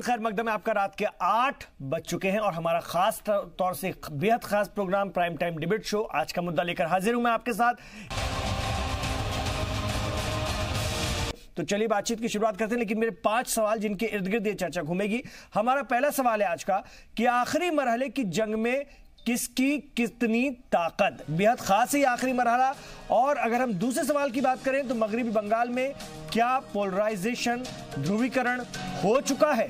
खैर मकदम में आपका रात के आठ बज चुके हैं और हमारा खास तौर से बेहद खास program prime time debate show आज का मुद्दा लेकर हाजिर हूँ मैं आपके साथ। तो चलिए, बातचीत की शुरुआत करते हैं, लेकिन मेरे पाँच सवाल जिनके इर्द गिर्द ये चर्चा घूमेगी। हमारा पहला सवाल है आज का कि आखिरी मरहले की जंग में किसकी कितनी ताकत? बेहद खास है आखिरी मरहला। और अगर हम दूसरे सवाल की बात करें तो मगरबी बंगाल में क्या पोलराइजेशन ध्रुवीकरण हो चुका है?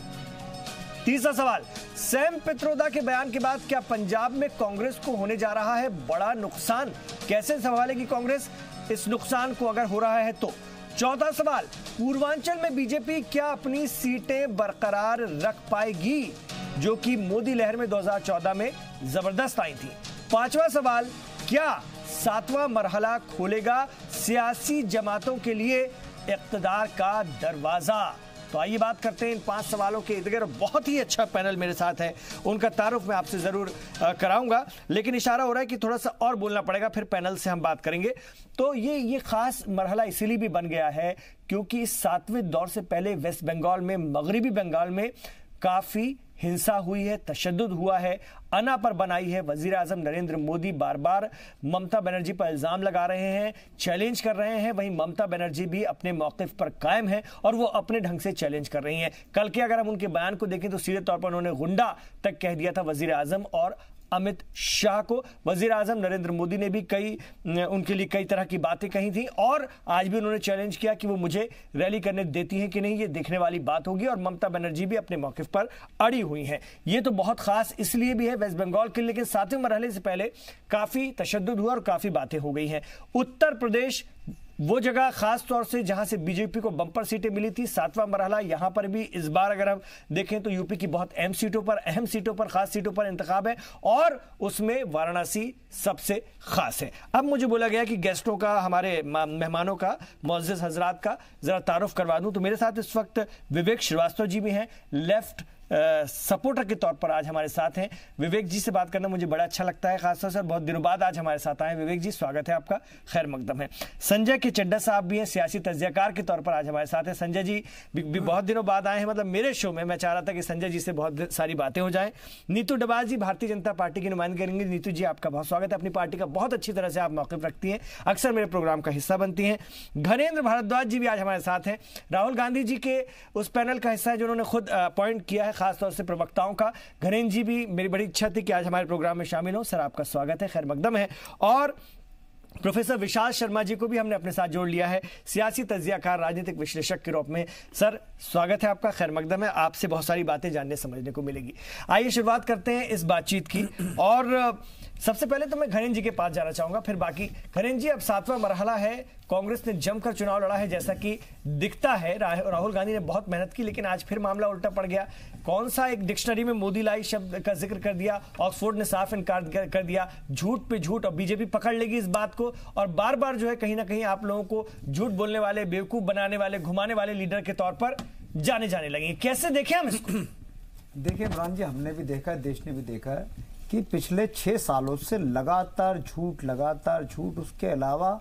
तीसरा सवाल, सैम पित्रोदा के बयान के बाद क्या पंजाब में कांग्रेस को होने जा रहा है बड़ा नुकसान? कैसे संभालेगी कांग्रेस? इस नुकसान को अगर हो रहा है तो। चौथा सवाल, पूर्वांचल में बीजेपी क्या अपनी सीटें बरकरार रख पाएगी? जो कि मोदी लहर में 2014 में ज़बरदस्त आई थी। पांचवा सवाल, क्या सातवां मरहला खोलेगा सियासी जमातों के लिए इकतदार का दरवाज़ा? तो आइए बात करते हैं इन पाँच सवालों के इर्द बहुत ही अच्छा पैनल मेरे साथ है, उनका तारुफ मैं आपसे ज़रूर कराऊँगा। लेकिन इशारा हो रहा है कि थोड़ा सा और बोलना पड़ेगा, फिर पैनल से हम बात करेंगे। तो ये ये खास मरहला इसीलिए भी बन गया है क्योंकि सातवें दौर से पहले वेस्ट बंगाल में, मगरबी बंगाल में काफ़ी हिंसा हुई है तशद हुआ है, अना पर बनाई है वज़ीर आज़म नरेंद्र मोदी बार बार ममता बनर्जी पर इल्ज़ाम लगा रहे हैं, चैलेंज कर रहे हैं, वहीं ममता बनर्जी भी अपने मौकफ पर कायम है और वो अपने ढंग से चैलेंज कर रही हैं। कल के अगर हम उनके बयान को देखें तो सीधे तौर पर उन्होंने गुंडा तक कह दिया था वज़ीर आज़म और अमित शाह को। वज़ीर आज़म नरेंद्र मोदी ने भी कई उनके लिए कई तरह की बातें कही थी और आज भी उन्होंने चैलेंज किया कि वो मुझे रैली करने देती हैं कि नहीं, ये देखने वाली बात होगी और ममता बनर्जी भी अपने मौके पर अड़ी हुई हैं। ये तो बहुत खास इसलिए भी है वेस्ट बंगाल के, लेकिन सातवें मरहले से पहले काफ़ी तशद हुआ और काफ़ी बातें हो गई हैं। उत्तर प्रदेश वो जगह खास तौर से जहाँ से बीजेपी को बंपर सीटें मिली थी, सातवां मरहला, यहाँ पर भी इस बार अगर हम देखें तो यूपी की बहुत अहम सीटों पर, अहम सीटों पर, खास सीटों पर इंतखाब है और उसमें वाराणसी सबसे खास है। अब मुझे बोला गया कि गेस्टों का, हमारे मेहमानों का मोज़ हजरात का, जरा तारुफ करवा दूँ। तो मेरे साथ इस वक्त विवेक श्रीवास्तव जी भी हैं। लेफ़्ट सपोर्टर के तौर पर आज हमारे साथ हैं। विवेक जी से बात करना मुझे बड़ा अच्छा लगता है खासतौर से बहुत दिनों बाद आज हमारे साथ आए विवेक जी स्वागत है आपका। खैर मकदम है। संजय के चड्डा साहब भी हैं सियासी तजियाकार के तौर पर आज हमारे साथ हैं। संजय जी भी, बहुत दिनों बाद आए हैं। मतलब मेरे शो में मैं चाह रहा था कि संजय जी से बहुत सारी बातें हो जाए। नीतू डबाज जी भारतीय जनता पार्टी की नुमाइंद करेंगे। नीतू जी आपका बहुत स्वागत है। अपनी पार्टी का बहुत अच्छी तरह से आप मौकफ रखती हैं। अक्सर मेरे प्रोग्राम का हिस्सा बनती हैं। घनेन्द्र भारद्वाज जी भी आज हमारे साथ हैं। राहुल गांधी जी के उस पैनल का हिस्सा है जो उन्होंने खुद अपॉइंट किया है। खासतौर से प्रवक्ताओं का। घरेन जी भी मेरी बड़ी इच्छा थी कि आज हमारे प्रोग्राम में शामिल हो। सर, आपका स्वागत है। खैर मकदम है। और प्रोफेसर विशाल शर्मा जी को भी हमने अपने साथ जोड़ लिया है। सियासी तजियाकार, राजनीतिक विश्लेषक के रूप में। सर, स्वागत है आपका। खैर मकदम है। आपसे बहुत सारी बातें जानने समझने को मिलेगी। आइए शुरुआत करते हैं इस बातचीत की। और सबसे पहले तो मैं घरेन जी के पास जाना चाहूँगा, फिर बाकी। घरेन जी, अब सातवां मरहला है। कांग्रेस ने जमकर चुनाव लड़ा है, जैसा कि दिखता है। राहुल गांधी ने बहुत मेहनत की, लेकिन आज फिर मामला उल्टा पड़ गया। कौन सा एक डिक्शनरी में मोदी लाई शब्द का ज़िक्र कर दिया, ऑक्सफोर्ड ने साफ़ इनकार कर दिया, झूठ पे झूठ, और बीजेपी पकड़ लेगी इस बात को। और बार बार जो है, कहीं ना कहीं आप लोगों को झूठ बोलने वाले, बेवकूफ़ बनाने वाले, घुमाने वाले लीडर के तौर पर जाने जाने लगे। कैसे देखे हम देखिए इमरान जी, हमने भी देखा देश ने भी देखा है। कि पिछले छः सालों से लगातार झूठ लगातार झूठ, उसके अलावा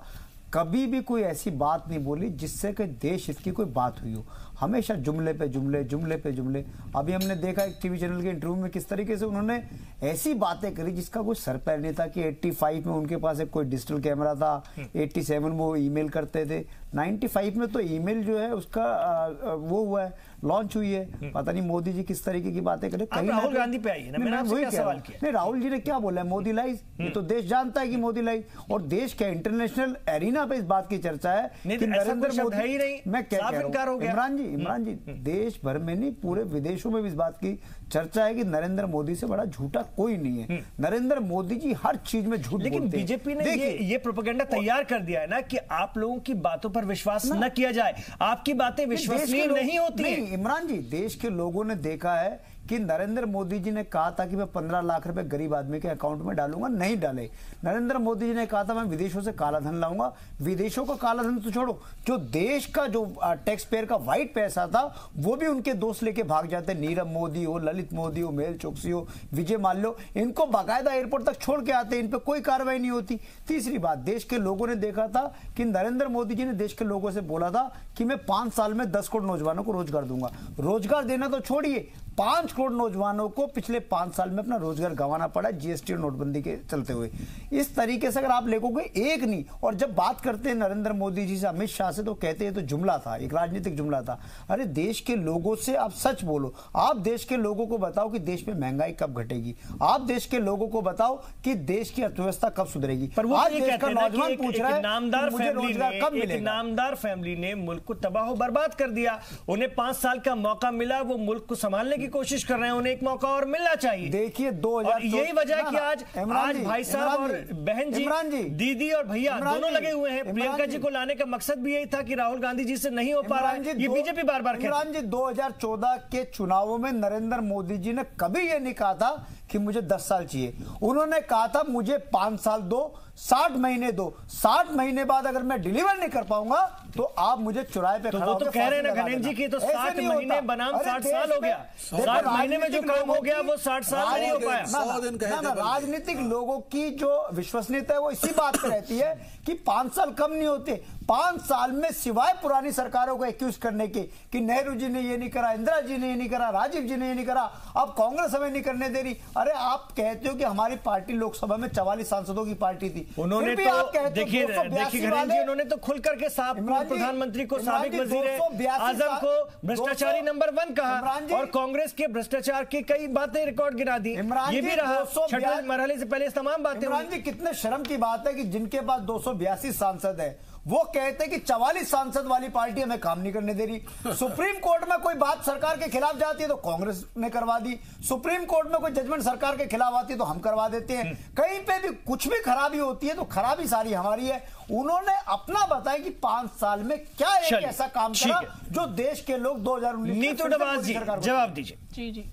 कभी भी कोई ऐसी बात नहीं बोली जिससे कि देश हित की कोई बात हुई हो। हमेशा जुमले पे जुमले जुमले पे जुमले। अभी हमने देखा एक टीवी चैनल के इंटरव्यू में किस तरीके से उन्होंने ऐसी बातें करी जिसका कोई सर पैर नहीं था कि 85 में उनके पास एक कोई डिजिटल कैमरा था 87 में वो ईमेल करते थे। 95 में तो ईमेल जो है उसका वो हुआ है। लॉन्च हुई है। हम्म। पता नहीं मोदी जी किस तरीके की बातें करें कहीं राहुल गांधी पे आई है ना मैंने वही सवाल किया? नहीं राहुल जी ने क्या बोला है? मोदी लाइज। ये हम्म। तो देश जानता है कि मोदी लाइज। और देश के इंटरनेशनल एरिना पे इस बात की चर्चा है कि तो नरेंद्र मोदी ही नहीं। मैं क्या कह रहा हूँ? इमरान जी इमरान जी हम्म। देश भर में नहीं पूरे विदेशों में भी इस बात की चर्चा है कि नरेंद्र मोदी से बड़ा झूठा कोई नहीं है। नरेंद्र मोदी जी हर चीज़ में झूठ लेकिन बीजेपी ने ये ये प्रोपेगेंडा तैयार कर दिया है ना कि आप लोगों की बातों पर विश्वास न। किया जाए। आपकी बातें विश्वसनीय नहीं होती इमरान जी देश के लोगों ने देखा है कि नरेंद्र मोदी जी ने कहा था कि मैं पंद्रह लाख रुपए गरीब आदमी के अकाउंट में डालूँगा, नहीं डाले। नरेंद्र मोदी जी ने कहा था, मैं विदेशों से काला धन लाऊँगा। विदेशों का काला धन तो छोड़ो, जो देश का जो टैक्स पेयर का व्हाइट पैसा था, वो भी उनके दोस्त लेके भाग जाते। नीरव मोदी हो, ललित मोदी हो मेहल चौकसी हो, विजय माल्यो, इनको बाकायदा एयरपोर्ट तक छोड़ के आते इन पर कोई कार्रवाई नहीं होती। तीसरी बात, देश के लोगों ने देखा था कि नरेंद्र मोदी जी ने देश के लोगों से बोला था कि मैं पाँच साल में दस करोड़ नौजवानों को रोज़गार दूँगा। रोज़गार देना तो छोड़िए पाँच करोड़ नौजवानों को पिछले पाँच साल में अपना रोज़गार गंवाना पड़ा जीएसटी और नोटबंदी के चलते हुए। इस तरीके से अगर आप लेखोगे एक नहीं और जब बात करते हैं नरेंद्र मोदी जी से अमित शाह से तो कहते हैं तो जुमला था एक राजनीतिक जुमला था। अरे देश के लोगों से आप सच बोलो। आप देश के लोगों को बताओ कि देश में महँगाई कब घटेगी। आप देश के लोगों को बताओ कि देश की अर्थव्यवस्था कब सुधरेगी। पर वो आज देश का ना कि नौजवान पूछ रहा है नामदार कि मुझे फैमिली रोज़गार कब मिलेगा? नामदार फैमिली ने मुल्क को तबाह बर्बाद कर दिया। उन्हें पाँच साल का मौका मिला वो मुल्क को संभालने की कोशिश कर रहे हैं उन्हें एक मौका और मिलना चाहिए। देखिए दो हज़ार यही वजह है कि आज आज भाई साहब और बहन जी इमरान जी दीदी और भैया दोनों लगे हुए हैं। प्रियंका जी। को लाने का मकसद भी यही था कि राहुल गांधी जी से नहीं हो पा रहा है। ये बीजेपी बार बार इमरान जी 2014 के चुनावों में नरेंद्र मोदी जी ने कभी ये नहीं कहा था कि मुझे 10 साल चाहिए उन्होंने कहा था मुझे पाँच साल दो 60 महीने दो 60 महीने बाद अगर मैं डिलीवर नहीं कर पाऊँगा तो आप मुझे चुराए पे तो खड़ा वो तो कह रहे ना गणेश जी की तो ऐसे 60 नहीं महीने। बनाम अरे 60 देश साल हो गया। 60 महीने में जो काम हो गया, वो 60 साल नहीं हो राजनीतिक- पाया। बल्कि। राजनीतिक लोगों की जो विश्वसनीयता है वो इसी बात पे रहती है कि पाँच साल कम नहीं होते पाँच साल में सिवाय पुरानी सरकारों को एक्यूज करने के कि नेहरू जी ने ये नहीं करा इंदिरा जी ने ये नहीं करा राजीव जी ने ये नहीं करा अब कांग्रेस हमें नहीं करने दे रही। अरे आप कहते हो कि हमारी पार्टी लोकसभा में चवालीस सांसदों की पार्टी थी। उन्होंने तो देखिए देखिए उन्होंने तो खुल करके साफ़ प्रधानमंत्री को साबिक वज़ीर आज़म को भ्रष्टाचारी नंबर वन कहा और कांग्रेस के भ्रष्टाचार की कई बातें रिकॉर्ड गिरा दी। ये भी रहा। मरहले से पहले तमाम बातें इमरान जी कितने शर्म की बात है कि जिनके पास दो सौ बयासी सांसद है। वो कहते हैं कि चवालीस सांसद वाली पार्टी हमें काम नहीं करने दे रही। सुप्रीम कोर्ट में कोई बात सरकार के खिलाफ जाती है तो कांग्रेस ने करवा दी। सुप्रीम कोर्ट में कोई जजमेंट सरकार के खिलाफ आती है तो हम करवा देते हैं। कहीं पे भी कुछ भी खराबी होती है तो खराबी सारी हमारी है। उन्होंने अपना बताया कि पाँच साल में क्या एक ऐसा काम करा जो देश के लोग दो हज़ार नीतू जी जवाब दीजिए। जी जी।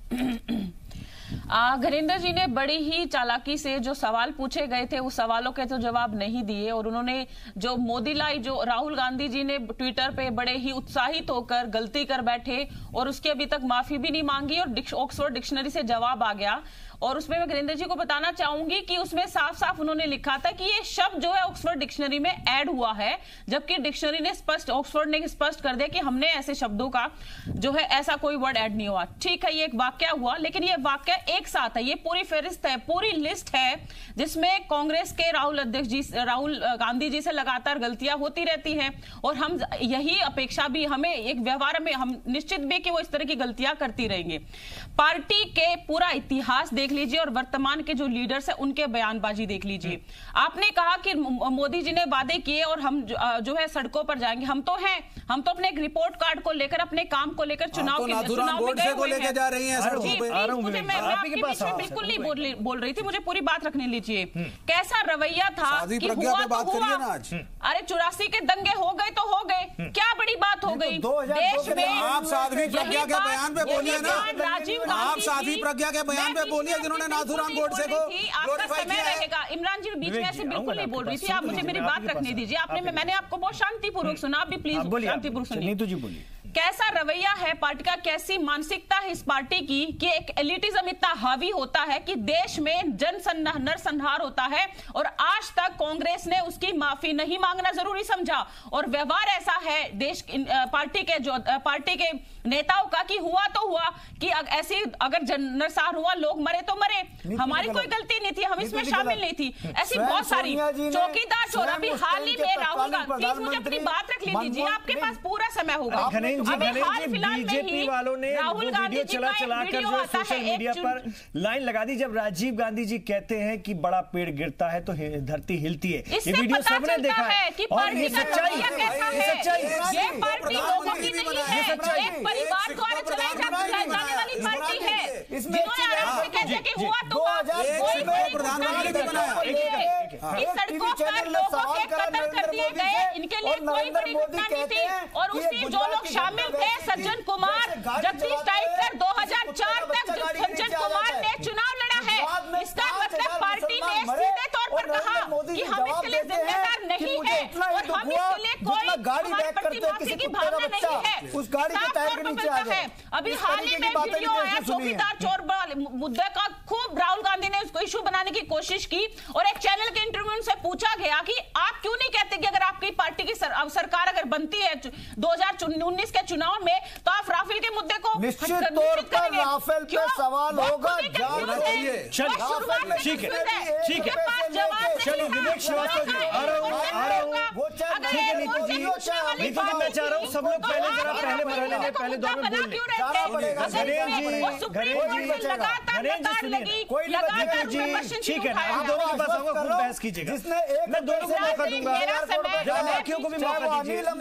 घरेंद्र जी ने बड़ी ही चालाकी से जो सवाल पूछे गए थे, उस सवालों के तो जवाब नहीं दिए और उन्होंने जो मोदी लाई जो राहुल गांधी जी ने ट्विटर पे बड़े ही उत्साहित होकर गलती कर बैठे और उसकी अभी तक माफ़ी भी नहीं मांगी और ऑक्सफोर्ड डिक्शनरी से जवाब आ गया। और उसमें मैं घरेंद्र जी को बताना चाहूँगी कि उसमें साफ़ साफ़ उन्होंने लिखा था कि ये शब्द जो है ऑक्सफोर्ड डिक्शनरी में ऐड हुआ है, जबकि डिक्शनरी ने स्पष्ट, ऑक्सफोर्ड ने स्पष्ट कर दिया कि हमने ऐसे शब्दों का जो है ऐसा कोई वर्ड ऐड नहीं हुआ। ठीक है, ये एक वाक्य हुआ, लेकिन ये वाक्य एक साथ है ये पूरी फेरिस्त है पूरी लिस्ट है जिसमें कांग्रेस के राहुल अध्यक्ष जी राहुल गांधी जी से लगातार गलतियाँ होती रहती हैं और हम यही अपेक्षा भी हमें एक व्यवहार में हम निश्चित भी कि वो इस तरह की गलतियाँ करती रहेंगे। पार्टी के पूरा इतिहास देख लीजिए और वर्तमान के जो लीडर्स है उनके बयानबाजी देख लीजिए। आपने कहा कि मोदी जी ने वादे किए और हम जो, जो है सड़कों पर जाएँगे। हम तो हैं हम तो अपने एक रिपोर्ट कार्ड को लेकर अपने काम को लेकर चुनाव तो के चुनाव में गए को हुए हैं। आपके बीच में बिल्कुल नहीं बोल बोल रही थी मुझे पूरी बात रखने लीजिए कैसा रवैया था कि हुआ तो हुआ। आज। अरे चौरासी के दंगे हो गए तो हो गए। क्या बड़ी बात हो तो गई। देश में आप साध्वी प्रज्ञा के बयान पे बोलिए ना। राजीव आप गांधी साध्वी प्रज्ञा के बयान पे बोलिए जिन्होंने नाथूराम गोडसे को आपका समय रहेगा। इमरान जी बीच में ऐसे बिल्कुल नहीं बोल रही थी। आप मुझे मेरी बात रखने दीजिए। आपने मैंने आपको बहुत शांतिपूर्वक सुना। आप भी प्लीज़। शांतिपूर्वक सुनिए। नीतू जी बोलिए। कैसा रवैया है पार्टी का? कैसी मानसिकता है इस पार्टी की? कि एक एलिटिज्म इतना हावी होता है कि देश में जन नरसंहार होता है और आज तक कांग्रेस ने उसकी माफ़ी नहीं मांगना ज़रूरी समझा। और व्यवहार ऐसा है देश पार्टी के जो पार्टी के नेताओं का कि हुआ तो हुआ कि ऐसी अगर जन नरसंहार हुआ लोग मरे तो मरे। हमारी कोई गलती नहीं थी हम इसमें शामिल नहीं थी। ऐसी बहुत सारी चौकीदार चोर अभी स्वयं ही प्लीज़ मुझे अपनी बात रख आपके पास पूरा समय होगा। अभी हाल फ़िलहाल बीजेपी वालों ने राहुल गांधी चला जो है है, सोशल मीडिया पर लाइन लगा दी। जब राजीव गांधी जी कहते हैं कि बड़ा पेड़ गिरता है तो धरती हिलती है। ये वीडियो सबने देखा है। कि और ये सच्चाई ये सच्चाई ये पार्टी लोगों की नहीं है। एक परिवार द्वारा चलाई जाने वाली पार्टी है। इसमें जिन्होंने एक आराम से चीज- कहते कि हुआ तो प्रधानमंत्री बनाया। है। हाँ। इस सड़कों पर लोगों के कत्ल कर दिए गए इनके लिए कोई बड़ी घटना नहीं थी। और उसी जो लोग शामिल थे सज्जन कुमार जगदीश चलाते टाइटकर हैं, 2013 2004 तक सज्जन कुमार ने चुनाव लड़ा है इसका मतलब पार्टी ने सीधे तौर पर कहा कि हम इसके लिए जिम्मेदार नहीं है और हम इसके लिए कोई गाड़ी बैक करते किसी की भावना नहीं है उस गाड़ी के टायर के नीचे आ जाए अभी हाल ही में वीडियो आया चौकीदार चोर मुद्दे का खूब राहुल गांधी ने उसको इशू बनाने की कोशिश की और एक चैनल के इंटरव्यू से पूछा गया कि आप क्यों नहीं कहते कि अगर आपकी पार्टी की सरकार अगर बनती है 2019 के चुनाव में तो आप राफेल के मुद्दे को निश्चित तौर पर राफेल पे? सवाल होगा। चाहिए। चलिए, से ठीक है, ठीक है। उसके पास जवाब नहीं चलिए, विवेक श्रीवास्तव जी, आ रहा हूँ, आ रहा हूँ। ठीक है, नीतू जी, नीतू जी, मैं चाह रहा हूँ, सब लोग पहले जरा पहले मरहले में, पहले दौर में बोल लें। जी, कोर्ट जी घरेल जी सुनिए कोई बचेगा जी, ठीक है ना, आप दोनों के पास आऊँगा, खूब हूँ, बहस कीजिएगा। जिसने मैं दोनों को मौका दूँगा। बाकियों को भी मौका दीजिए। हो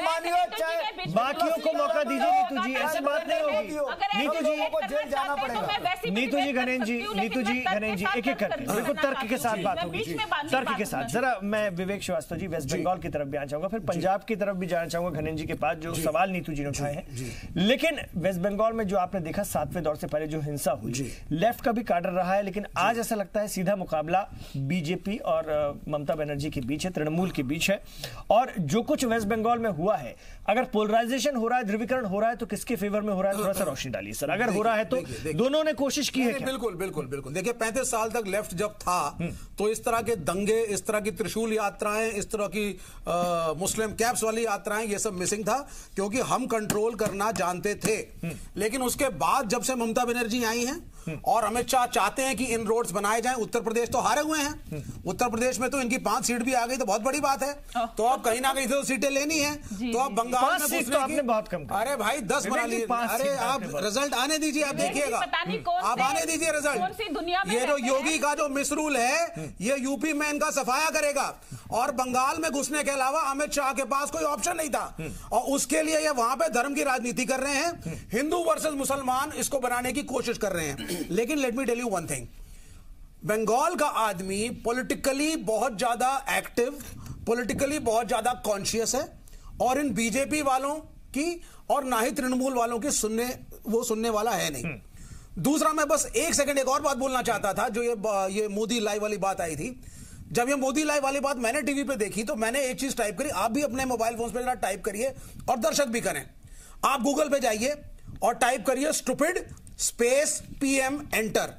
बाकियों को मौका दीजिए नीतू जी ऐसी बात नहीं होगी नीतू जी को जेल जाना पड़ेगा। नीतू जी घनेन जी नीतू जी घनेन जी एक एक करके। बिल्कुल तर्क के साथ बात होगी। तर्क के साथ। जरा मैं विवेक श्रीवास्तव जी वेस्ट बंगाल की तरफ़ भी आना चाहूँगा फिर पंजाब की तरफ़ भी जाना चाहूँगा घनेन जी के पास जो सवाल नीतू जी ने उठाए हैं। लेकिन वेस्ट बंगाल में जो आपने देखा सातवें दौर से पहले जो हिंसा हुई लेफ़्ट का भी काडर रहा है लेकिन आज ऐसा लगता है सीधा मुकाबला बीजेपी और ममता बनर्जी के बीच है तृणमूल के बीच है। और जो कुछ वेस्ट बंगाल में हुआ है अगर पोलराइजेशन हो रहा है ध्रुवीकरण हो रहा है तो किसके फेवर में हो रहा है? थोड़ा सा रोशनी डालिए सर। अगर हो रहा है तो। दोनों ने कोशिश की है बिल्कुल बिल्कुल बिल्कुल। देखिए पैंतीस साल तक लेफ़्ट जब था तो इस तरह के दंगे इस तरह की त्रिशूल यात्राएँ इस तरह की आ, मुस्लिम कैप्स वाली यात्राएँ ये सब मिसिंग था क्योंकि हम कंट्रोल करना जानते थे। लेकिन उसके बाद जब से ममता बनर्जी आई हैं और अमित शाह चाहते हैं कि इन रोड्स बनाए जाएँ। उत्तर प्रदेश तो हारे हुए हैं। उत्तर प्रदेश में तो इनकी पाँच सीट भी आ गई तो बहुत बड़ी बात है। तो अब कहीं ना कहीं से तो सीटें लेनी है। तो अब बंगाल में सीट घुसने तो आपने की- बहुत कम अरे भाई दस बना लिए अरे आप रिज़ल्ट आने दीजिए आप देखिएगा। आप आने दीजिए रिज़ल्ट ये जो योगी का जो मिसरूल है ये यूपी में इनका सफाया करेगा। और बंगाल में घुसने के अलावा अमित शाह के पास कोई ऑप्शन नहीं था। और उसके लिए ये वहाँ पे धर्म की राजनीति कर रहे हैं। हिंदू वर्सेस मुसलमान इसको बनाने की कोशिश कर रहे हैं। लेकिन let me tell you one thing Bengal का आदमी पॉलिटिकली बहुत ज़्यादा एक्टिव पॉलिटिकली बहुत ज़्यादा कॉन्शियस है और इन बीजेपी वालों की और ना ही तृणमूल वालों की सुनने वो सुनने वाला है नहीं। दूसरा मैं बस एक सेकंड एक और बात बोलना चाहता था जो ये ये मोदी लाइव वाली बात आई थी। जब ये मोदी लाइव वाली बात मैंने टीवी पे देखी तो मैंने एक चीज़ टाइप करी आप भी अपने मोबाइल फ़ोन पे जरा टाइप करिए और दर्शक भी करें। आप गूगल पे जाइए और टाइप करिए स्टूपिड स्पेस पीएम एंटर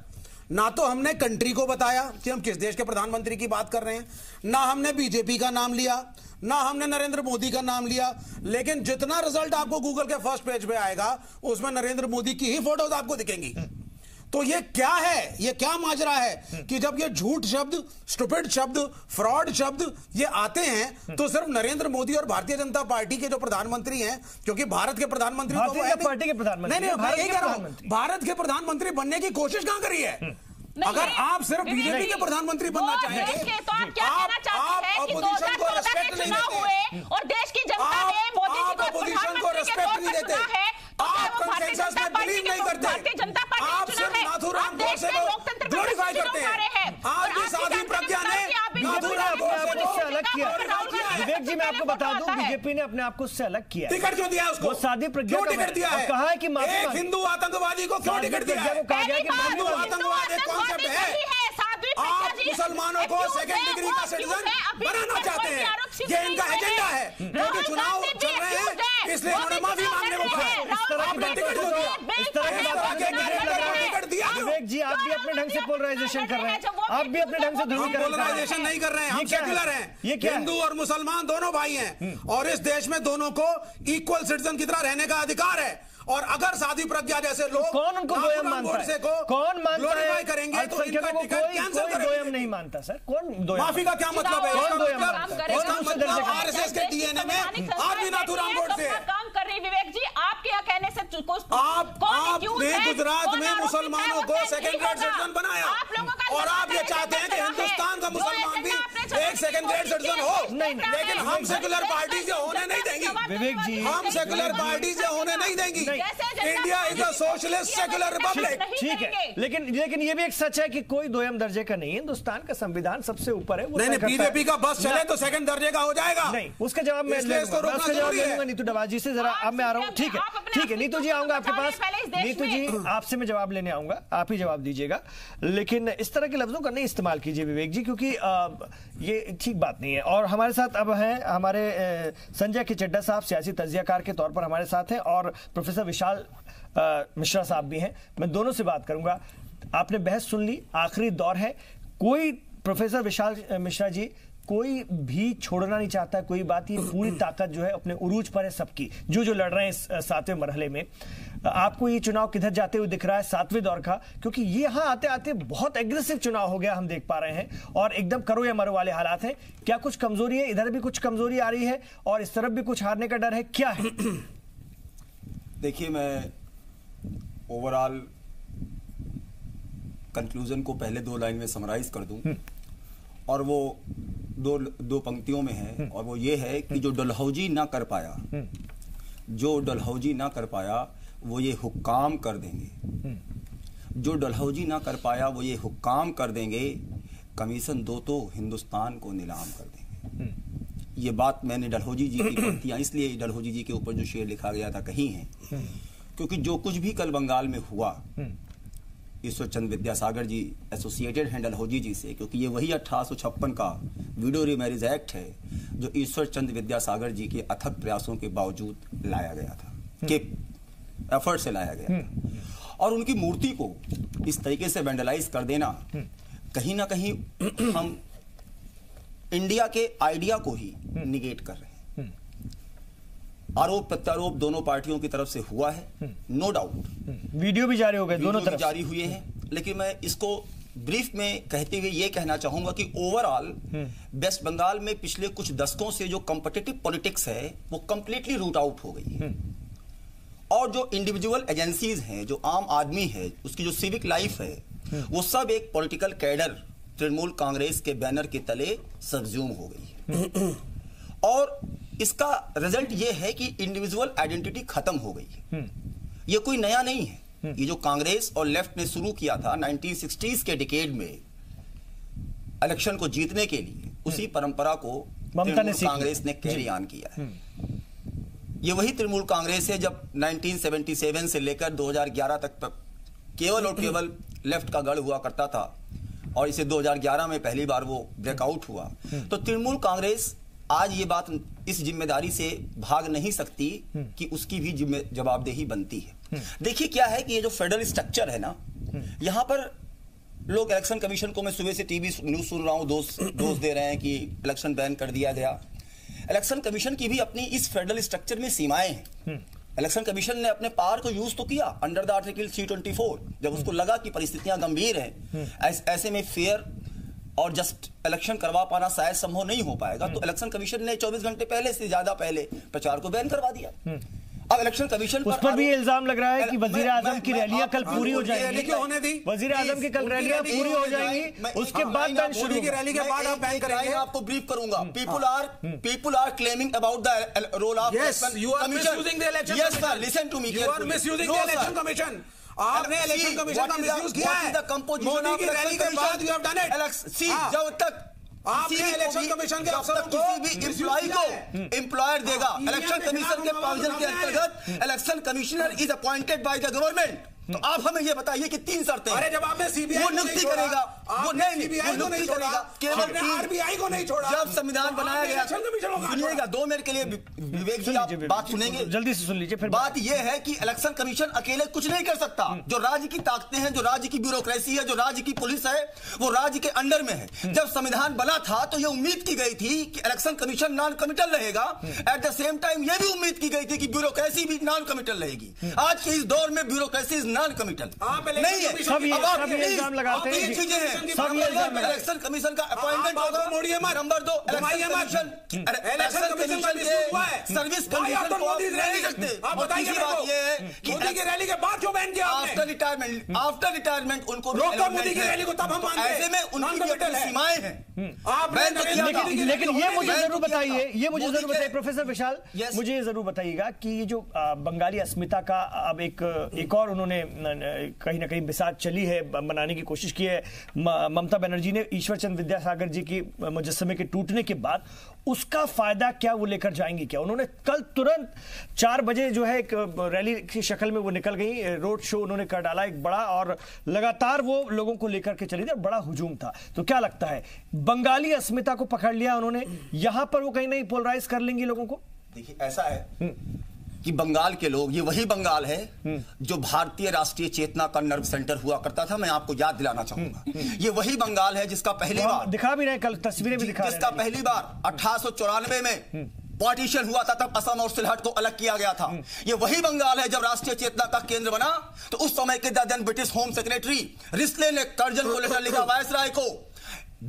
ना तो हमने कंट्री को बताया कि हम किस देश के प्रधानमंत्री की बात कर रहे हैं, ना हमने बीजेपी का नाम लिया, ना हमने नरेंद्र मोदी का नाम लिया, लेकिन जितना रिज़ल्ट आपको गूगल के फ़र्स्ट पेज पे आएगा, उसमें नरेंद्र मोदी की ही फ़ोटोज़ आपको दिखेंगी। तो ये क्या है ये क्या माजरा है कि जब ये झूठ शब्द स्टुपिड शब्द फ्रॉड शब्द ये आते हैं तो सिर्फ़ नरेंद्र मोदी और भारतीय जनता पार्टी के जो प्रधानमंत्री हैं क्योंकि भारत के प्रधानमंत्री तो। पार्टी के प्रधानमंत्री नहीं नहीं भारत यही के कह रहा हूँ प्रधानमंत्री। भारत के प्रधानमंत्री बनने की कोशिश कहाँ करी है अगर आप सिर्फ़ बीजेपी के प्रधानमंत्री बनना चाहेंगे तो आप क्या आप- कहना चाहते आप हैं कि को 2014 respect नहीं चुनाव देते। हुए और देश की जनता आप- ने मोदी जी को प्रधानमंत्री के तौर नहीं पर देते। चुना है तो क्या आप वो भारतीय जनता में पार्टी नहीं को glorify कैसे करते हैं। आज भी आपकी प्रज्ञा ने अलग किया विवेक जी मैं आपको बता दूँ बीजेपी ने अपने आप को उससे अलग किया टिकट क्यों दिया उसको? साधी प्रज्ञा टिकट दिया है? कहा है कि एक हिंदू आतंकवादी को क्यों टिकट दिया है? कहा गया कि हिंदू आतंकवाद एक कॉन्सेप्ट है? है, आप मुसलमानों को सेकंड है, डिग्री का सिटीजन बनाना चाहते हैं। ये इनका एजेंडा है क्योंकि चुनाव चल रहे हैं है, इसलिए भी माफ़ी मांगने को कहा। इस तरह की आपने बात टिकट क्यों दिया। इस तरह की बात टिकट। दिया विवेक जी आप भी अपने ढंग से पोलराइजेशन कर रहे हैं। आप भी अपने ढंग से पोलराइजेशन नहीं कर रहे हैं हम सेक्युलर हैं? ये क्या हिंदू और मुसलमान दोनों भाई हैं और इस देश में दोनों को इक्वल सिटीजन की तरह रहने का अधिकार है। और अगर साधी प्रज्ञा जैसे लोग कौन उनको गोयम मानता है? को कौन मानता है? करेंगे तो इनका टिकट कैंसिल कोई करेंगे गोयम नहीं मानता सर? कौन दो माफ़ी का क्या मतलब है? कौन दो काम मतलब है? दर्जे मतलब का? आरएसएस के डीएनए में भी नाथुराम गोडसे काम कर रही विवेक जी। आपके यहाँ कहने से आप आप ने आपने गुजरात में मुसलमानों को सेकेंड ग्रेड सिटीजन बनाया। आप लोगों का और आप ये चाहते हैं कि हिंदुस्तान का मुसलमान भी एक सेकंड ग्रेड सिटीजन हो। नहीं। लेकिन हम सेकुलर पार्टी से होने नहीं देंगी। विवेक जी हम सेकुलर पार्टी से होने नहीं देंगी। India is a socialist secular republic ठीक है लेकिन लेकिन ये भी एक सच है कि कोई दोयम दर्जे का नहीं है। हिंदुस्तान का संविधान सबसे ऊपर है नहीं। बीजेपी का बस चले तो सेकंड दर्जे का हो जाएगा। नहीं उसका जवाब मैं उसका जवाब। लूँगा। नीतू डबाजी से जरा अब मैं आ रहा हूँ। ठीक है ठीक है नीतू जी आऊँगा आपके पास। नीतू जी आपसे मैं जवाब लेने आऊँगा। आप ही जवाब दीजिएगा। लेकिन इस तरह के लफ्जों का नहीं इस्तेमाल कीजिए विवेक जी क्योंकि ये ठीक बात नहीं है। और हमारे साथ अब हैं हमारे संजय के चड्डा साहब, सियासी तजियाकार के तौर पर हमारे साथ हैं और प्रोफेसर विशाल मिश्रा साहब भी हैं। मैं दोनों से बात करूँगा। आपने बहस सुन ली, आखिरी दौर है। कोई प्रोफेसर विशाल मिश्रा जी कोई भी छोड़ना नहीं चाहता कोई बात ये पूरी ताकत जो है अपने उरूज पर है सबकी। जो जो लड़ रहे हैं इस सातवें मरहले में। आपको ये चुनाव किधर जाते हुए दिख रहा है? सातवें दौर का क्योंकि ये यहाँ आते आते बहुत एग्रेसिव चुनाव हो गया हम देख पा रहे हैं और एकदम करो या मरो वाले हालात हैं। क्या कुछ कमज़ोरी है? इधर भी कुछ कमज़ोरी आ रही है और इस तरफ़ भी कुछ हारने का डर है? क्या है? देखिए मैं ओवरऑल कंक्लूजन को पहले दो लाइन में समराइज कर दूँ और वो दो दो पंक्तियों में है और वो ये है कि जो डलहौजी ना कर पाया जो डलहौजी ना कर पाया वो ये हुक्काम कर देंगे। जो डलहौजी ना कर पाया वो ये हुक्काम कर देंगे कमीशन दो तो हिंदुस्तान को नीलाम कर देंगे। ये बात मैंने डलहौजी जी की पंक्तियाँ इसलिए डलहौजी जी के ऊपर जो शेर लिखा गया था कहीं है। क्योंकि जो कुछ भी कल बंगाल में हुआ ईश्वर चंद विद्यासागर जी एसोसिएटेड हैं डलहौजी जी से क्योंकि ये वही अठारह का वीडियो रिमैरिज एक्ट है जो ईश्वर चंद विद्यासागर जी के अथक प्रयासों के बावजूद लाया गया था के एफर्ट से लाया गया था। और उनकी मूर्ति को इस तरीके से वेंडलाइज कर देना कहीं ना कहीं हम इंडिया के आइडिया को ही निगेट कर रहे हैं। आरोप प्रत्यारोप दोनों पार्टियों की तरफ़ से हुआ है। नो डाउट वीडियो भी जारी हो गए दोनों तरफ़ जारी हुए हैं। लेकिन मैं इसको ब्रीफ में कहते हुए ये कहना चाहूँगा कि ओवरऑल वेस्ट बंगाल में पिछले कुछ दशकों से जो कॉम्पिटिटिव पॉलिटिक्स है वो कंप्लीटली रूट आउट हो गई है। और जो इंडिविजुअल एजेंसीज हैं जो आम आदमी है उसकी जो सिविक लाइफ है वो सब एक पॉलिटिकल कैडर तृणमूल कांग्रेस के बैनर के तले सब्ज्यूम हो गई है। और इसका रिज़ल्ट ये है कि इंडिविजुअल आइडेंटिटी खत्म हो गई है। ये कोई नया नहीं है। ये जो कांग्रेस और लेफ़्ट ने शुरू किया था 1960s के डिकेड में इलेक्शन को जीतने के लिए उसी परंपरा को तृणमूल कांग्रेस ने कैरी ऑन किया है। ये वही तृणमूल कांग्रेस है जब 1977 से लेकर 2011 तक तक केवल और केवल लेफ़्ट का गढ़ हुआ करता था और इसे 2011 में पहली बार वो ब्रेकआउट हुआ। तो तृणमूल कांग्रेस आज ये बात इस ज़िम्मेदारी से भाग नहीं सकती कि उसकी भी जवाबदेही बनती है। देखिए क्या है कि ये जो फेडरल स्ट्रक्चर है ना यहाँ पर लोग इलेक्शन कमीशन को मैं सुबह से टीवी न्यूज़ सुन रहा हूँ दोस्त दोस्त दे रहे हैं कि इलेक्शन बैन कर दिया गया। इलेक्शन कमीशन की भी अपनी इस फेडरल स्ट्रक्चर में सीमाएँ हैं। इलेक्शन कमीशन ने अपने पावर को यूज़ तो किया अंडर द आर्टिकल 324 जब उसको लगा कि परिस्थितियाँ गंभीर हैं ऐस, ऐसे में फेयर और जस्ट इलेक्शन करवा पाना शायद संभव नहीं हो पाएगा। तो इलेक्शन कमीशन ने 24 घंटे पहले से ज़्यादा पहले प्रचार को बैन करवा दिया। अब इलेक्शन कमीशन उस पर भी इल्ज़ाम लग रहा है कि मैं- वज़ीर आज़म की रैलियाँ कल पूरी हो जाएँगी क्यों होने दी? वज़ीर आज़म की कल रैलियाँ रैली पूरी हो जाएँगी उसके बाद बैन शुरू की रैली के बाद आप बैन करेंगे? आपको ब्रीफ करूँगा people are people are claiming about the role of sir commission. listen to me You are carefully. misusing No, the sir. election commission. आपने इलेक्शन कमीशन का मिसयूज किया है मोदी की रैली के बाद you have done it see, जब तक आपने इलेक्शन कमीशन के जब अफसरों को किसी भी misuse एम्प्लॉय को एम्प्लॉयर देगा। इलेक्शन कमीशन के प्रोविज़न के अंतर्गत election commissioner is appointed by the government तो आप हमें ये बताइए कि तीन शर्तें अरे जब आपने सीबीआई वो को नहीं नियुक्ति करेगा। वो नहीं नहीं, वो नियुक्ति करेगा। केवल आरबीआई को नहीं छोड़ा। जब संविधान तो बनाया गया सुनिएगा दो मिनट के लिए विवेक जी आप बात सुनेंगे। जल्दी से सुन लीजिए फिर बात। यह है कि इलेक्शन कमीशन अकेले कुछ नहीं कर सकता। जो राज्य की ताकतें हैं जो राज्य की ब्यूरोक्रेसी है जो राज्य की पुलिस है वो राज्य के अंडर में है। जब संविधान बना था तो ये उम्मीद की गई थी कि इलेक्शन कमीशन नॉन कमिटल रहेगा एट द सेम टाइम ये भी उम्मीद की गई थी कि ब्यूरोक्रेसी भी नॉन कमिटल रहेगी आज के इस दौर में ब्यूरोक्रेसी नॉन कमिटल आप नहीं है। सब ये- सब ये इल्ज़ाम लगाते हैं। चीज़ें हैं। सब ये नंबर इल्ज़ाम वन, लगाते हैं। इलेक्शन कमीशन का अपॉइंटमेंट होगा। मोड़िए मत। नंबर दो इलेक्शन मत। कमीशन अरे, इलेक्शन इलेक्शन कमीशन का हुआ है। सर्विस कमीशन तो को आप नहीं रैली- सकते आप बताइए बात ये है कि मोदी की रैली के बाद क्यों बैन किया आफ्टर रिटायरमेंट आफ्टर रिटायरमेंट उनको भी रोको मोदी की रैली को, तब हम तो मानते ऐसे में उनकी। सीमाएँ हैं। आपने बैन तो लेकिन लेकिन ये मुझे ज़रूर बताइए ये मुझे ज़रूर बताइए प्रोफेसर विशाल मुझे ये ज़रूर बताइएगा कि ये जो बंगाली अस्मिता का अब एक एक और उन्होंने कहीं ना कहीं बिसात चली है बनाने की कोशिश की है। ममता बनर्जी ने ईश्वर चंद विद्यासागर जी की मुजस्मे के टूटने के बाद उसका फ़ायदा क्या वो लेकर जाएँगी क्या? उन्होंने कल तुरंत चार बजे जो है एक रैली की शक्ल में वो निकल गई। रोड शो उन्होंने कर डाला एक बड़ा और लगातार वो लोगों को लेकर के चली थी बड़ा हुजूम था। तो क्या लगता है बंगाली अस्मिता को पकड़ लिया उन्होंने यहाँ पर वो कहीं नहीं पोलराइज कर लेंगी लोगों को? देखिए ऐसा है। कि बंगाल के लोग ये वही बंगाल है जो भारतीय राष्ट्रीय चेतना का नर्व सेंटर हुआ करता था मैं आपको याद दिलाना चाहूँगा। ये वही बंगाल है जिसका पहली बार दिखा भी रहे कल तस्वीरें भी दिखा जिसका पहली बार अठारह में पार्टीशन हुआ था तब असम और सिलहट को अलग किया गया था। ये वही बंगाल है जब राष्ट्रीय चेतना का केंद्र बना तो उस समय के then British home secretary Risley ने कर्जन को लेटर लिखा वायसराय को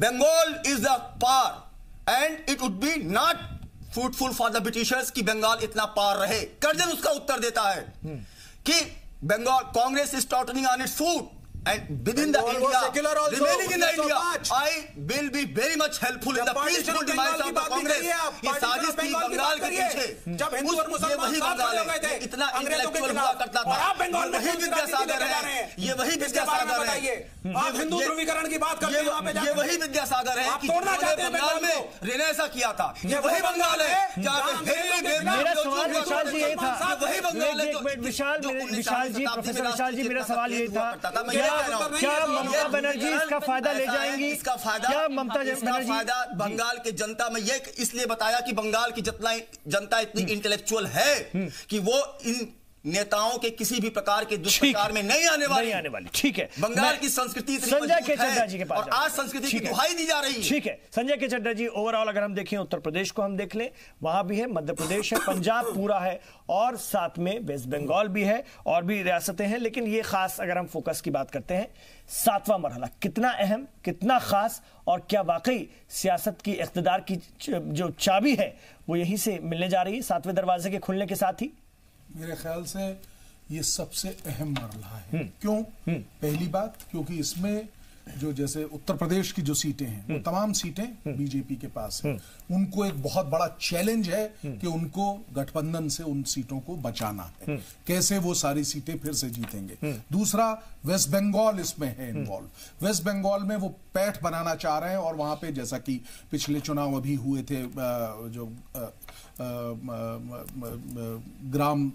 Bengal is the par and it would be not fruitful for the Britishers की बंगाल इतना पार रहे। कर्जन उसका उत्तर देता है कि Bengal Congress is tottering on it foot and within the India, remaining in the India, I will be very much helpful in the peaceful demise of the Congress. ये साजिश थी बंगाल के पीछे। जब हिंदू और मुसलमान साथ खड़े गए थे, इतना इंटेलेक्चुअल हुआ करता था। आप बंगाल में वही विद्यासागर है। ये वही में विद्यासागर है। आप हिंदू ध्रुवीकरण की बात करते हैं ये वही विद्यासागर है तोड़ना चाहते हैं बंगाल में रेनेसा किया था। ये वही बंगाल है मेरा सवाल विशाल जी ये था। वही बंगाल है विशाल विशाल जी प्रोफेसर विशाल जी मेरा सवाल ये था। मैं क्या ये ममता तो बनर्जी इसका फ़ायदा ले जाएँगी? इसका फ़ायदा क्या ममता इसका बनर्जी? फ़ायदा बंगाल की जनता में ये इसलिए बताया कि बंगाल की जितना जनता इतनी इंटेलेक्चुअल है कि वो इन नेताओं के किसी भी प्रकार के दुष्प्रचार में नहीं आने वाली। नहीं आने वाली। ठीक है। बंगाल की संस्कृति संजय के चड्डा जी के पास और आज संस्कृति की दुहाई दी जा रही है। ठीक है। संजय के चड्डा जी ओवरऑल अगर हम देखें उत्तर प्रदेश को हम देख लें वहाँ भी है मध्य प्रदेश है पंजाब पूरा है और साथ में वेस्ट बंगाल भी है और भी रियासतें हैं लेकिन ये खास अगर हम फोकस की बात करते हैं सातवां मरहला कितना अहम कितना खास और क्या वाकई सियासत की इकतदार की जो चाबी है वो यहीं से मिलने जा रही है सातवें दरवाजे के खुलने के साथ ही। मेरे ख्याल से ये सबसे अहम मरला है। क्यों? पहली बात क्योंकि इसमें जो जैसे उत्तर प्रदेश की जो सीटें हैं वो तमाम सीटें बीजेपी के पास हैं। उनको एक बहुत बड़ा चैलेंज है कि उनको गठबंधन से उन सीटों को बचाना है। कैसे वो सारी सीटें फिर से जीतेंगे? दूसरा वेस्ट बंगाल इसमें है इन्वॉल्व वेस्ट बंगाल में वो पैठ बनाना चाह रहे हैं और वहाँ पे जैसा कि पिछले चुनाव अभी हुए थे जो ग्राम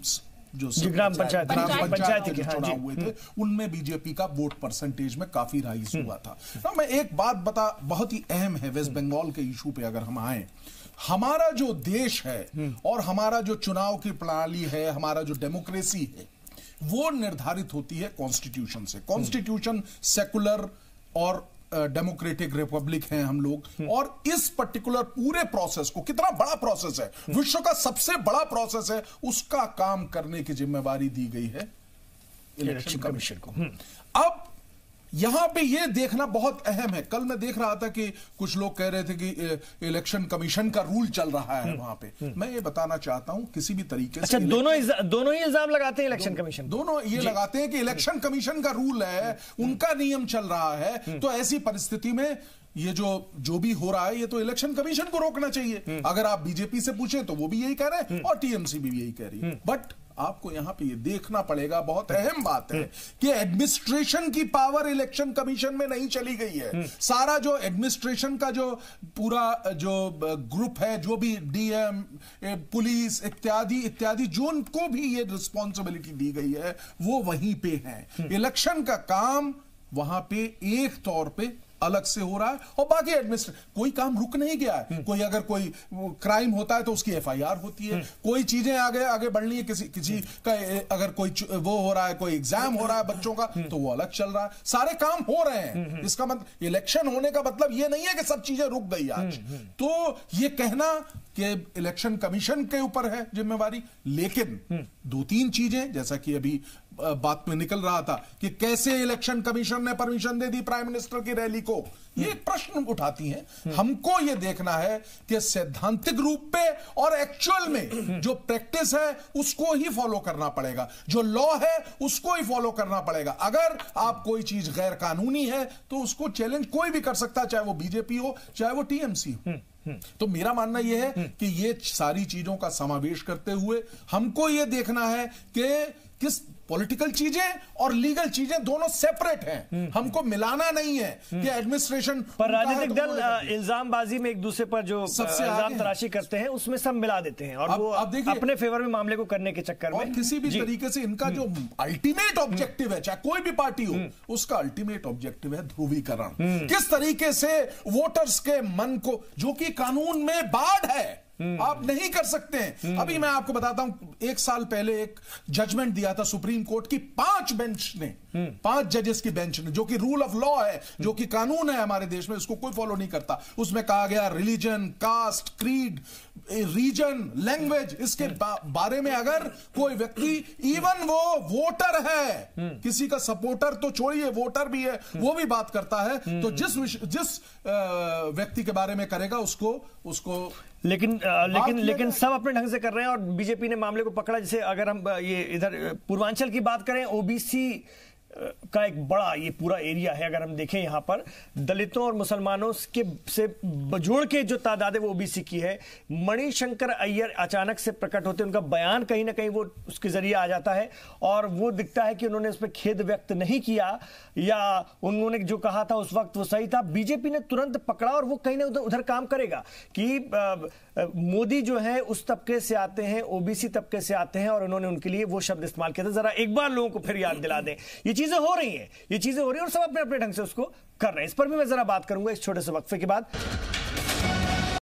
जो ग्राम पंचायत- ग्राम पंचायत- के हाँ, चुनाव हुए थे उनमें बीजेपी का वोट परसेंटेज में काफ़ी राइज हुआ था। ना मैं एक बात बता बहुत ही अहम है वेस्ट बंगाल के इशू पे अगर हम आए। हमारा जो देश है और हमारा जो चुनाव की प्रणाली है हमारा जो डेमोक्रेसी है वो निर्धारित होती है कॉन्स्टिट्यूशन से। कॉन्स्टिट्यूशन सेकुलर और डेमोक्रेटिक रिपब्लिक हैं हम लोग। और इस पर्टिकुलर पूरे प्रोसेस को कितना बड़ा प्रोसेस है विश्व का सबसे बड़ा प्रोसेस है उसका काम करने की जिम्मेवारी दी गई है इलेक्शन कमीशन को। अब यहाँ पे ये देखना बहुत अहम है। कल मैं देख रहा था कि कुछ लोग कह रहे थे कि इलेक्शन कमीशन का रूल चल रहा है वहाँ पे। मैं ये बताना चाहता हूँ किसी भी तरीके अच्छा से दोनों दोनों ही इल्ज़ाम लगाते हैं इलेक्शन कमीशन दोनों ये लगाते हैं कि इलेक्शन कमीशन का रूल है उनका नियम चल रहा है। तो ऐसी परिस्थिति में ये जो जो भी हो रहा है ये तो इलेक्शन कमीशन को रोकना चाहिए। अगर आप बीजेपी से पूछे तो वो भी यही कह रहे हैं और टीएमसी भी यही कह रही है। बट आपको यहाँ पे ये देखना पड़ेगा बहुत अहम बात है कि एडमिनिस्ट्रेशन की पावर इलेक्शन कमीशन में नहीं चली गई है। सारा जो एडमिनिस्ट्रेशन का जो पूरा जो ग्रुप है जो भी डीएम पुलिस इत्यादि इत्यादि जो उनको भी ये रिस्पॉन्सिबिलिटी दी गई है वो वहीं पे है। इलेक्शन का काम वहाँ पे एक तौर पे अलग से हो रहा है और बाकी एडमिनिस्ट्रेशन कोई काम रुक नहीं गया है। कोई अगर कोई क्राइम होता है तो उसकी एफआईआर होती है। कोई चीज़ें आगे आगे बढ़नी है किसी किसी का अगर कोई वो हो रहा है कोई एग्ज़ाम हो रहा है बच्चों का तो वो अलग चल रहा है। सारे काम हो रहे हैं। इसका मतलब इलेक्शन होने का मतलब ये नहीं है कि सब चीज़ें रुक गई आज। तो ये कहना कि इलेक्शन कमीशन के ऊपर है जिम्मेवारी। लेकिन दो तीन चीज़ें जैसा कि अभी बात में निकल रहा था कि कैसे इलेक्शन कमीशन ने परमिशन दे दी प्राइम मिनिस्टर की रैली को। ये प्रश्न उठाती हैं। हमको ये देखना है कि सैद्धांतिक रूप पे और एक्चुअल में जो प्रैक्टिस है उसको ही फॉलो करना पड़ेगा। जो लॉ है उसको ही फॉलो करना पड़ेगा। अगर आप कोई चीज़ गैर कानूनी है तो उसको चैलेंज कोई भी कर सकता है चाहे वो बीजेपी हो चाहे वो टीएमसी हो। तो मेरा मानना यह है कि ये सारी चीज़ों का समावेश करते हुए हमको ये देखना है कि किस पॉलिटिकल चीज़ें और लीगल चीज़ें दोनों सेपरेट हैं। हमको मिलाना नहीं है कि एडमिनिस्ट्रेशन पर राजनीतिक दल इल्जामबाजी में एक दूसरे पर जो सबसे इल्ज़ाम तराशी करते हैं उसमें सब मिला देते हैं। और अब- वो अब अपने फेवर में मामले को करने के चक्कर में। किसी भी तरीके से इनका जो अल्टीमेट ऑब्जेक्टिव है चाहे कोई भी पार्टी हो उसका अल्टीमेट ऑब्जेक्टिव है ध्रुवीकरण। किस तरीके से वोटर्स के मन को जो कि कानून में बाढ़ है आप नहीं कर सकते। हैं अभी मैं आपको बताता हूँ एक साल पहले एक जजमेंट दिया था सुप्रीम कोर्ट की पाँच बेंच ने। पाँच जजेस की बेंच ने जो कि रूल ऑफ़ लॉ है जो कि कानून है हमारे देश में उसको कोई फॉलो नहीं करता। उसमें कहा गया religion caste creed region language इसके बा, बारे में अगर कोई व्यक्ति इवन वो वोटर है किसी का सपोर्टर तो छोड़िए वोटर भी है वो भी बात करता है तो जिस जिस व्यक्ति के बारे में करेगा उसको उसको लेकिन अ, लेकिन लेकिन सब अपने ढंग से कर रहे हैं और बीजेपी ने मामले को पकड़ा जैसे अगर हम ये इधर पूर्वांचल की बात करें ओबीसी का एक बड़ा ये पूरा एरिया है, अगर हम देखें यहाँ पर, दलितों और मुसलमानों के से बजोड़ के जो तादाद है वो ओबीसी की है। मणिशंकर अय्यर अचानक से प्रकट होते हैं, उनका बयान कहीं ना कहीं वो उसके ज़रिए आ जाता है और वो दिखता है कि उन्होंने उस पर खेद व्यक्त नहीं किया या उन्होंने जो कहा था उस वक्त वो सही था। बीजेपी ने तुरंत पकड़ा और वो कहीं ना उधर उधर काम करेगा कि मोदी जो है, उस तबके से आते हैं, ओबीसी तबके से आते हैं और उन्होंने उनके लिए वो शब्द इस्तेमाल किया था। जरा एक बार लोगों को फिर याद दिला दें। ये चीज़ें हो रही हैं, ये चीज़ें हो रही है और सब अपने अपने ढंग से उसको कर रहे हैं। इस पर भी मैं जरा बात करूँगा इस छोटे से वक्फे के बाद।